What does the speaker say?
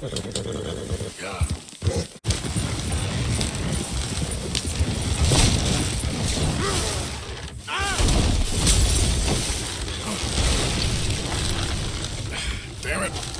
Damn it!